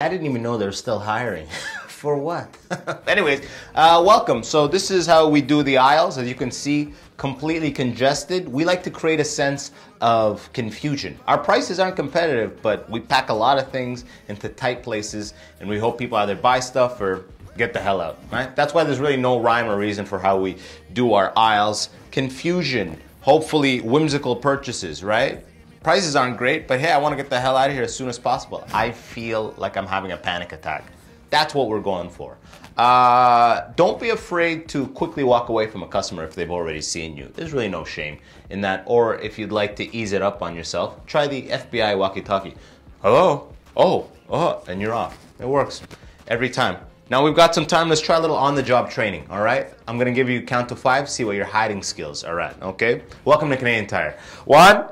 I didn't even know they're still hiring. For what? Anyways, uh, welcome. So this is how we do the aisles. As you can see, completely congested. We like to create a sense of confusion. Our prices aren't competitive, but we pack a lot of things into tight places, and we hope people either buy stuff or get the hell out, right? That's why there's really no rhyme or reason for how we do our aisles. Confusion, hopefully whimsical purchases, right? Prices aren't great, but hey, I want to get the hell out of here as soon as possible. I feel like I'm having a panic attack. That's what we're going for. Uh, don't be afraid to quickly walk away from a customer if they've already seen you. There's really no shame in that. Or if you'd like to ease it up on yourself, try the FBI walkie talkie. Hello? Oh, oh, and you're off. It works every time. Now we've got some time. Let's try a little on the job training, all right? I'm gonna give you count to five, see what your hiding skills are at, okay? Welcome to Canadian Tire. One,